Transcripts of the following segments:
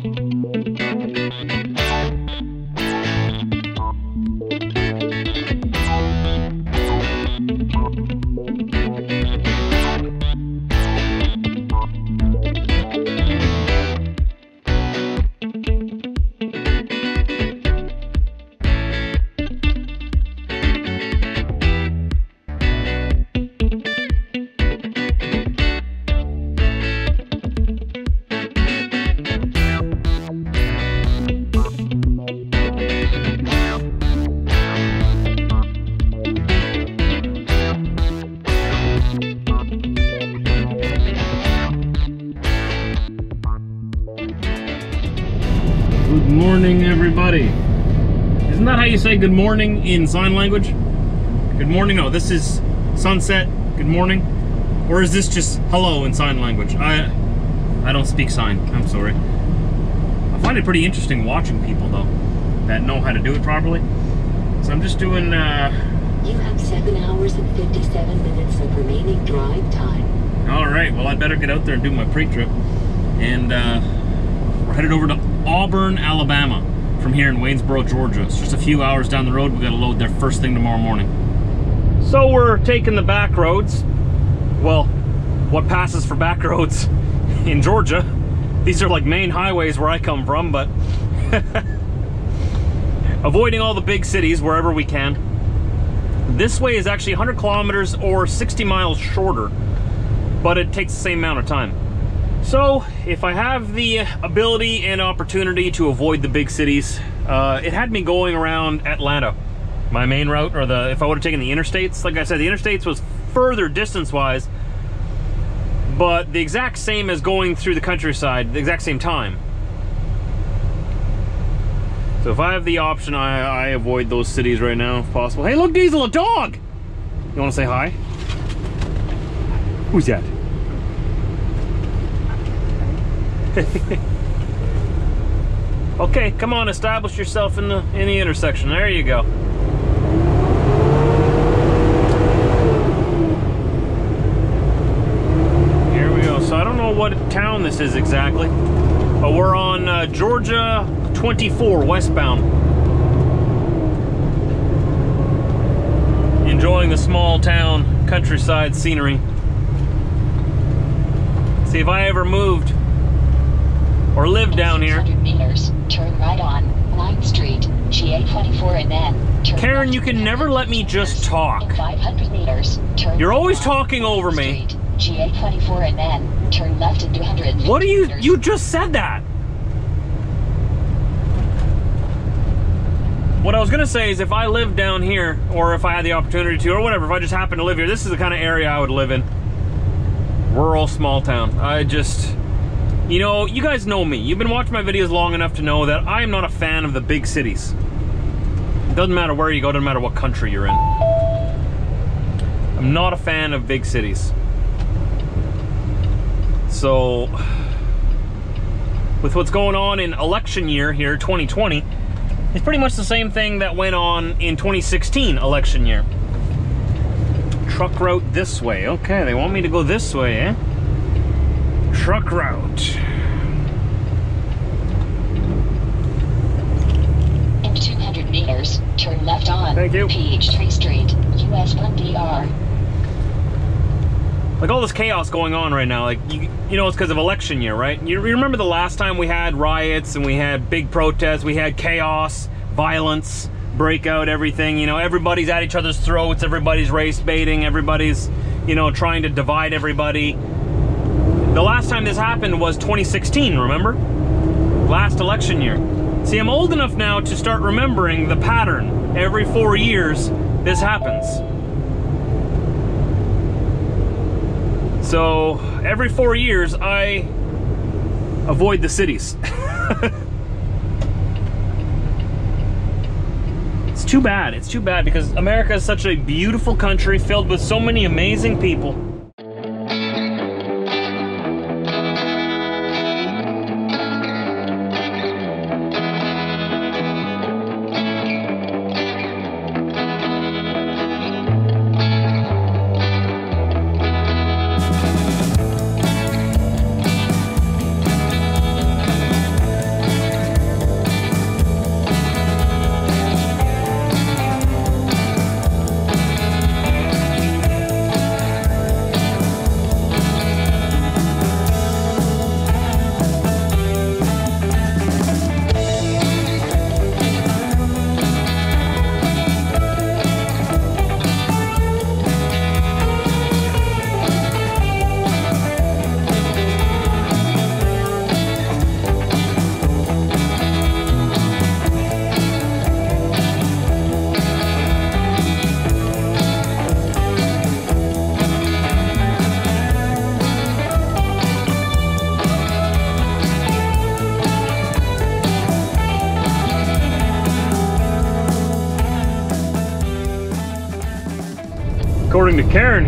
Good say good morning in sign language? Good morning. No, this is sunset. Good morning. Or is this just hello in sign language? I I don't speak sign. I'm sorry. I find it pretty interesting watching people though that know how to do it properly. So I'm just doing. Uh, You have 7 hours and 57 minutes of remaining drive time. all right. Well, I better get out there and do my pre-trip, and uh, we're headed over to Auburn, Alabama, from here in Waynesboro, Georgia. It's just a few hours down the road. We got to load there first thing tomorrow morning. So we're taking the back roads. Well, what passes for back roads in Georgia? These are like main highways where I come from, but avoiding all the big cities wherever we can. This way is actually 100 kilometers or 60 miles shorter, but it takes the same amount of time. So, if I have the ability and opportunity to avoid the big cities, uh, it had me going around Atlanta, my main route, or the if I would have taken the interstates. Like I said, the interstates was further distance-wise, but the exact same as going through the countryside, the exact same time. So if I have the option, I, I avoid those cities right now if possible. Hey, look, Diesel, a dog! You want to say hi? Who's that? okay, come on, establish yourself in the in the intersection. There you go. Here we go. So I don't know what town this is exactly, but we're on uh, Georgia 24 westbound. Enjoying the small town countryside scenery. See if I ever moved or lived down here. 600 meters, turn right on 9th Street, GA24 and then turn Karen, you can never let me just talk. 500 meters, turn You're always talking over me. GA24 and then turn left into 250 What do you you just said that? What I was gonna say is if I lived down here, or if I had the opportunity to, or whatever, if I just happened to live here, this is the kind of area I would live in. Rural, small town. I just, you know, you guys know me. You've been watching my videos long enough to know that I am not a fan of the big cities. It doesn't matter where you go, doesn't matter what country you're in. I'm not a fan of big cities. So, with what's going on in election year here, 2020, it's pretty much the same thing that went on in 2016 election year. Truck route this way. Okay, they want me to go this way, eh? Truck route. In 200 meters, turn left on Thank you. Peachtree Street, US 1DR. Like all this chaos going on right now, like you, you know, it's because of election year, right? You, you remember the last time we had riots and we had big protests, we had chaos, violence, breakout, everything. You know, everybody's at each other's throats, everybody's race baiting, everybody's, you know, trying to divide everybody. The last time this happened was 2016, remember? Last election year. See, I'm old enough now to start remembering the pattern. Every four years, this happens. So every four years, I avoid the cities. it's too bad. It's too bad because America is such a beautiful country filled with so many amazing people.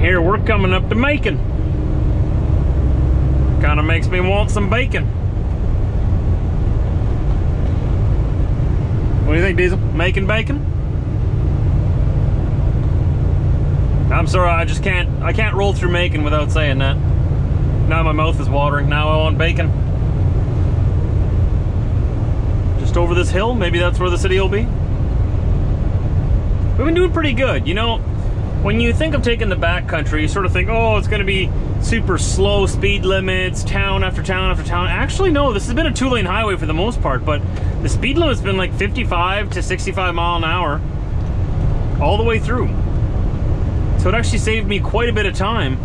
Here, we're coming up to Macon. Kind of makes me want some bacon. What do you think, Diesel? Macon bacon? I'm sorry, I just can't, I can't roll through Macon without saying that. Now my mouth is watering. Now I want bacon. Just over this hill, maybe that's where the city will be. We've been doing pretty good. You know, when you think of taking the back country, you sort of think, oh, it's going to be super slow speed limits, town after town after town. Actually, no, this has been a two lane highway for the most part, but the speed limit's been like 55 to 65 mile an hour all the way through. So it actually saved me quite a bit of time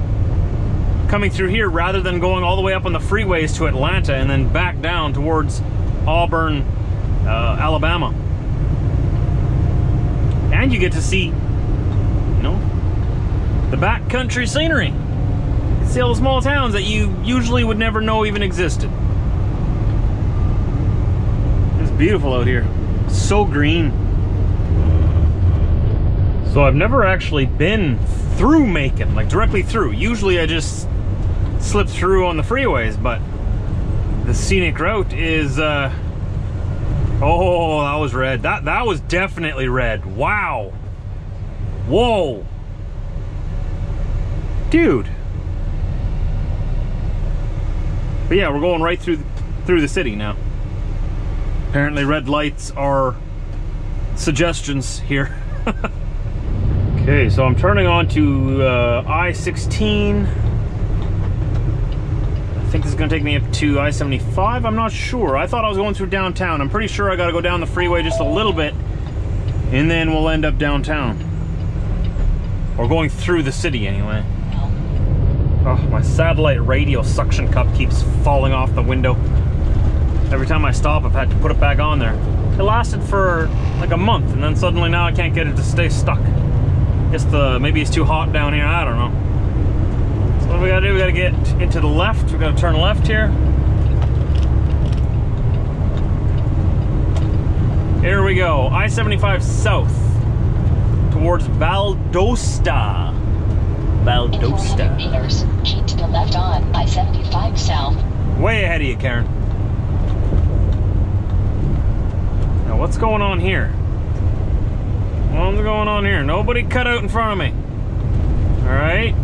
coming through here rather than going all the way up on the freeways to Atlanta and then back down towards Auburn, uh, Alabama. And you get to see, the backcountry scenery. See all the small towns that you usually would never know even existed. It's beautiful out here. So green. So I've never actually been through Macon, like directly through. Usually I just slip through on the freeways, but the scenic route is uh Oh, that was red. That that was definitely red. Wow. Whoa. Dude. But yeah, we're going right through through the city now. Apparently red lights are suggestions here. okay, so I'm turning on to uh, I-16. I think this is gonna take me up to I-75. I'm not sure. I thought I was going through downtown. I'm pretty sure I gotta go down the freeway just a little bit and then we'll end up downtown. Or going through the city anyway. Oh, my satellite radio suction cup keeps falling off the window. Every time I stop, I've had to put it back on there. It lasted for like a month, and then suddenly now I can't get it to stay stuck. Guess the maybe it's too hot down here. I don't know. So what we gotta do? We gotta get into the left. We gotta turn left here. Here we go. I-75 south towards Valdosta. In 400 Valdosta. meters, keep to the left on I-75 South. Way ahead of you, Karen. Now, what's going on here? What's going on here? Nobody cut out in front of me. All right.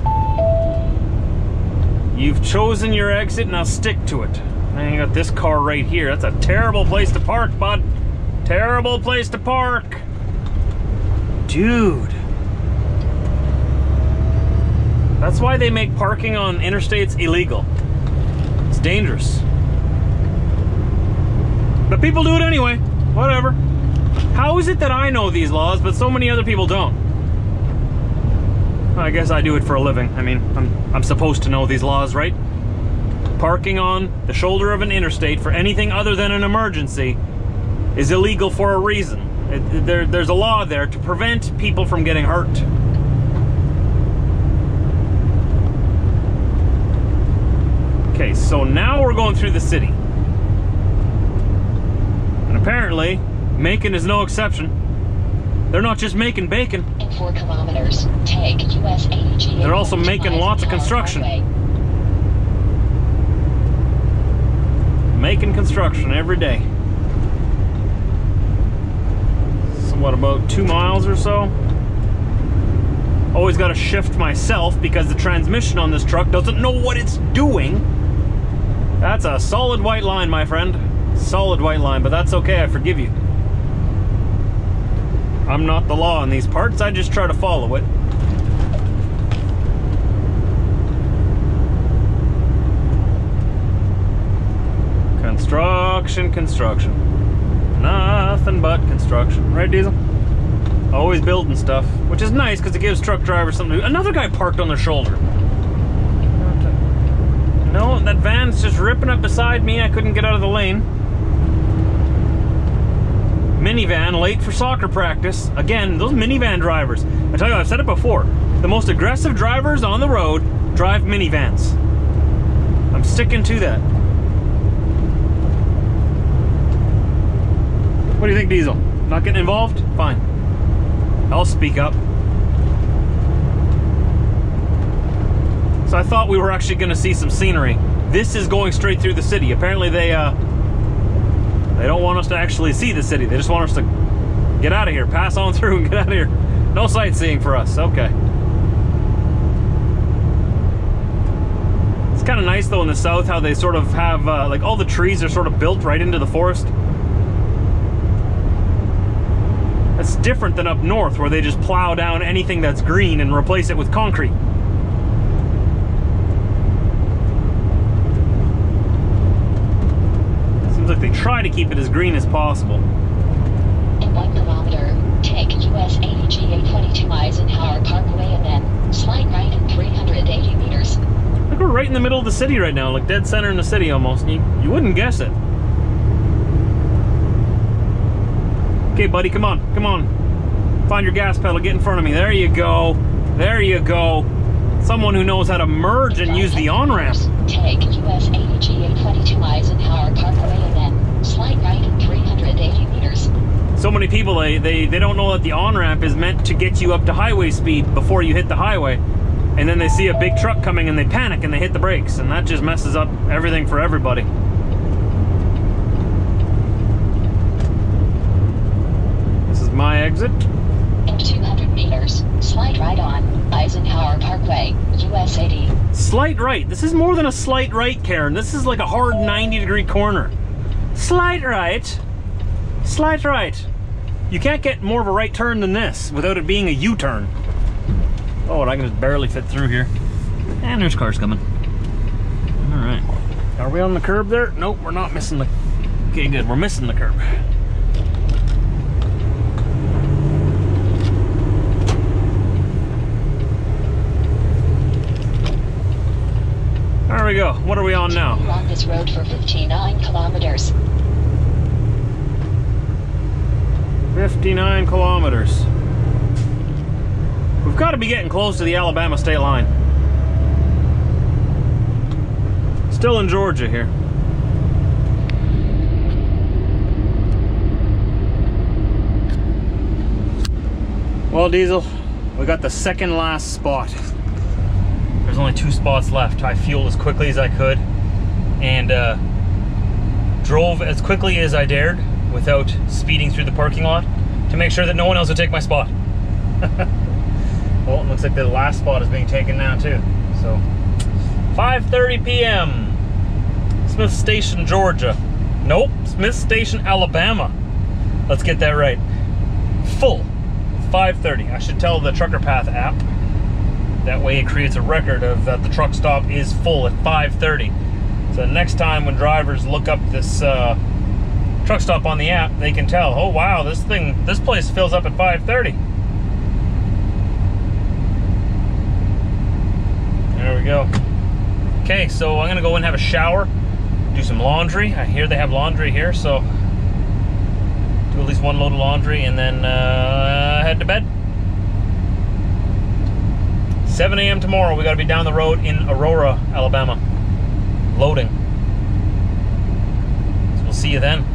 You've chosen your exit, now stick to it. Now you got this car right here. That's a terrible place to park, bud. Terrible place to park. Dude. That's why they make parking on interstates illegal. It's dangerous. But people do it anyway. Whatever. How is it that I know these laws, but so many other people don't? I guess I do it for a living. I mean, I'm, I'm supposed to know these laws, right? Parking on the shoulder of an interstate for anything other than an emergency is illegal for a reason. It, there, there's a law there to prevent people from getting hurt. Okay, so now we're going through the city. And apparently, Macon is no exception. They're not just making bacon. In 4 kilometers, take US 80G. They're also making lots of construction. Making construction every day. So what, about two miles or so? Always got to shift myself because the transmission on this truck doesn't know what it's doing. That's a solid white line, my friend. Solid white line, but that's okay, I forgive you. I'm not the law in these parts, I just try to follow it. Construction, construction. Nothing but construction. Right, Diesel? Always building stuff, which is nice because it gives truck drivers something to do. Another guy parked on their shoulder. No, that van's just ripping up beside me. I couldn't get out of the lane. Minivan late for soccer practice. Again, those minivan drivers. I tell you, I've said it before. The most aggressive drivers on the road drive minivans. I'm sticking to that. What do you think, Diesel? Not getting involved? Fine. I'll speak up. So I thought we were actually going to see some scenery. This is going straight through the city. Apparently they uh, they don't want us to actually see the city. They just want us to get out of here, pass on through and get out of here. No sightseeing for us. Okay. It's kind of nice though in the south how they sort of have uh, like all the trees are sort of built right into the forest. That's different than up north where they just plow down anything that's green and replace it with concrete. Seems like they try to keep it as green as possible. In one kilometer, take US 80 GA 22 Eisenhower Parkway and then slide right in 380 meters. Like we're right in the middle of the city right now, like dead center in the city almost. You, you wouldn't guess it. Okay, buddy, come on, come on. Find your gas pedal, get in front of me. There you go. There you go. Someone who knows how to merge and use the on-ramp. Take US 80 GA 22 Eisenhower Parkway and then slide right in 380 meters. So many people, they, they, they don't know that the on-ramp is meant to get you up to highway speed before you hit the highway. And then they see a big truck coming and they panic and they hit the brakes. And that just messes up everything for everybody. This is my exit. In 200 meters, slight right on Eisenhower Parkway, US 80. Slight right. This is more than a slight right, Karen. This is like a hard 90 degree corner. Slight right. Slight right. You can't get more of a right turn than this without it being a U-turn. Oh, and I can just barely fit through here. And there's cars coming. All right. Are we on the curb there? Nope, we're not missing the... Okay, good. We're missing the curb. There we go. What are we on now? Continue on this road for 59 kilometers. 59 kilometers. We've got to be getting close to the Alabama state line. Still in Georgia here. Well, Diesel, we got the second last spot. There's only two spots left. I fueled as quickly as I could and uh, drove as quickly as I dared without speeding through the parking lot to make sure that no one else would take my spot. well, it looks like the last spot is being taken now too. So, 5:30 p.m. Smith Station, Georgia. Nope, Smith Station, Alabama. Let's get that right. Full. 5:30. I should tell the Trucker Path app. That way, it creates a record of that the truck stop is full at 5:30. So next time when drivers look up this uh, truck stop on the app, they can tell, oh wow, this thing, this place fills up at 5:30. There we go. Okay, so I'm gonna go and have a shower, do some laundry. I hear they have laundry here, so do at least one load of laundry and then uh, head to bed. 7 a.m. tomorrow, we gotta be down the road in Aurora, Alabama loading. So we'll see you then.